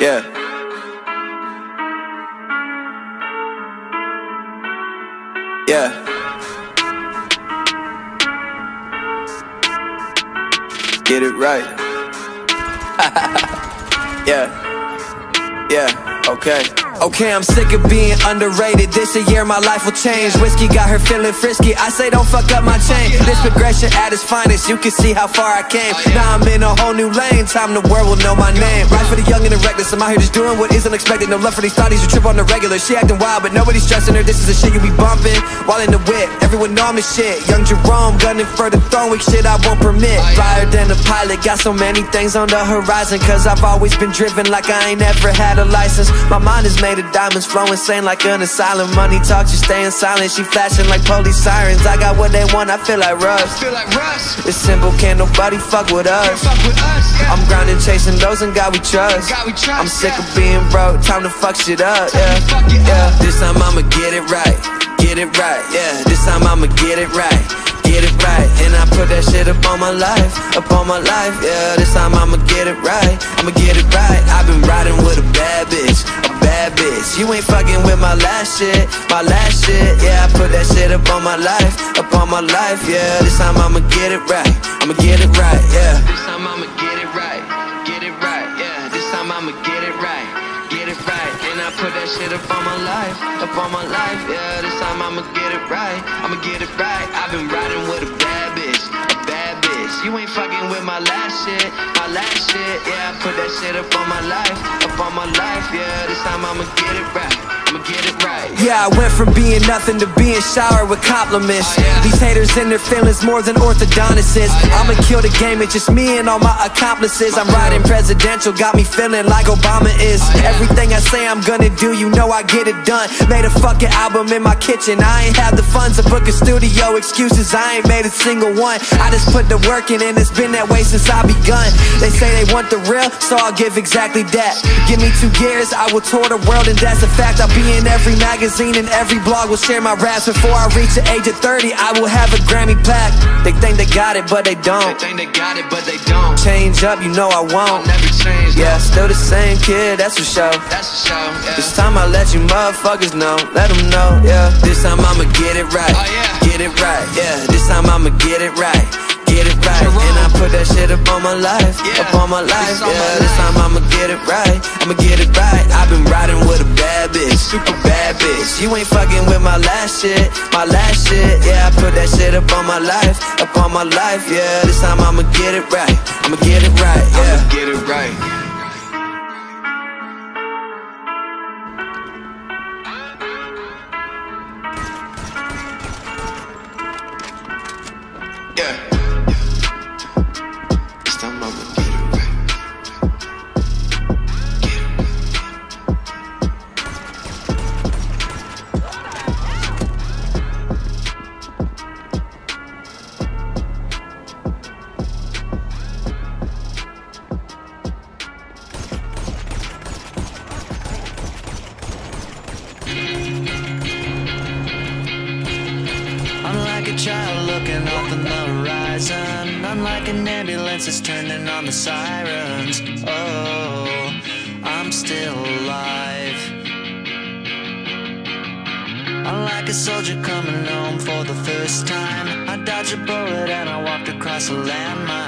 Yeah. Yeah. Get it right. yeah. Yeah. Okay. Okay, I'm sick of being underrated. This a year my life will change. Whiskey got her feeling frisky. I say don't fuck up my chain. This progression at its finest. You can see how far I came. Now I'm in a whole new lane. Time the world will know my name. Right for the young and the reckless. I'm out here just doing what isn't expected. No love for these thotties who trip on the regular. She acting wild, but nobody's stressing her. This is the shit you be bumping while in the whip. Everyone know I'm shit. Young Jerome gunning for the throne. Weak shit I won't permit. Flyer than a pilot. Got so many things on the horizon. Cause I've always been driven like I ain't ever had a license. My mind is made of diamonds flowing sane like an asylum. Money talks, you staying silent. She flashing like police sirens. I got what they want, I feel like Russ. Feel like Russ. It's simple, can't nobody fuck with us. fuck with us. Yeah. I'm grinding, chasing those, and God we trust. God we trust, I'm sick yeah. of being broke, time to fuck shit up. Time Yeah, fuck it yeah. up. This time I'ma get it right, get it right. Yeah, this time I'ma get it right, get it right. And I put that shit up on my life, up on my life. Yeah, this time I'ma get it right, I'ma get it right. I've been riding with a bad bitch, a bad bitch. You ain't fucking with my last shit, my last shit. Yeah, I put that shit up on my life, up on my life. Yeah, this time I'ma get it right, I'ma get it right. Yeah. This time I'ma get it right, get it right. Yeah, this time I'ma get it right, get it right. And I put that shit up on my life, up on my life. Yeah, this time I'ma get it right, I'ma get it right. I've been riding with a bad You ain't fucking with my last shit, my last shit. Yeah, I put that shit up on my life, up on my life. Yeah, this time I'ma get it right, I'ma. Yeah, I went from being nothing to being showered with compliments. Oh, yeah. These haters in their feelings more than orthodontists. I'ma kill the game, it's just me and all my accomplices. I'm riding presidential, got me feeling like Obama is. yeah. Everything I say I'm gonna do, you know I get it done. Made a fucking album in my kitchen, I ain't have the funds to book a studio. Excuses, I ain't made a single one. I just put the work in, and it's been that way since I begun. They say they want the real, so I'll give exactly that. Give me two years, I will tour the world, and that's a fact. I'll be in every magazine and every blog will share my raps. Before I reach the age of 30, I will have a Grammy plaque. They think they got it, but they They don't. think they got it, but they don't. Change up, you know I won't. never change. no. Yeah, still the same kid, that's for sure. That's for sure. Yeah. This time I let you motherfuckers know, let them know, yeah. This time I'ma get it right, Oh, yeah. get it right, yeah. This time I'ma get it right, get it right. And I put that shit up on my life, up on my life, It's on my yeah. This time I'ma get it right, I'ma get it right. I've been riding with a bad bitch, super bad bitch. You ain't fucking with my last shit, my last shit, yeah. I put that shit up on my life, up on my life, yeah. This time I'ma get it right, I'ma get it right, yeah. I'ma get it right. Yeah. Horizon. I'm like an ambulance that's turning on the sirens. Oh, I'm still alive. I'm like a soldier coming home for the first time. I dodged a bullet and I walked across a landmine.